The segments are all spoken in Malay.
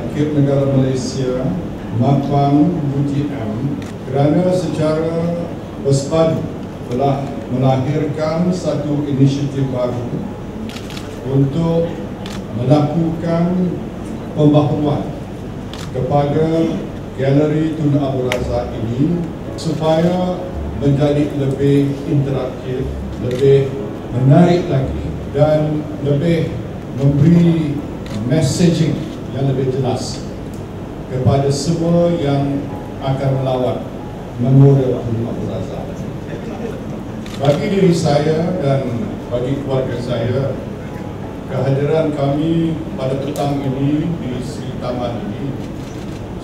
Arkib Negara Malaysia Mapang UTM kerana secara berspadu telah melahirkan satu inisiatif baru untuk melakukan pembaharuan kepada galeri Tun Abu Razak ini supaya menjadi lebih interaktif, lebih menarik lagi dan lebih memberi messaging yang lebih jelas kepada semua yang akan melawat memorial Tun Abu Razak. Bagi diri saya dan bagi keluarga saya, kehadiran kami pada petang ini di Sri Taman ini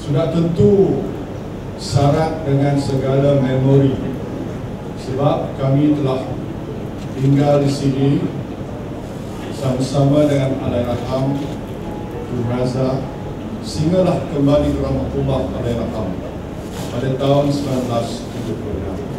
sudah tentu syarat dengan segala memori sebab kami telah tinggal di sini sama-sama dengan Alairaham Tun Razak sehinggalah kembali ke Rahmatullah Alairaham pada tahun 1976.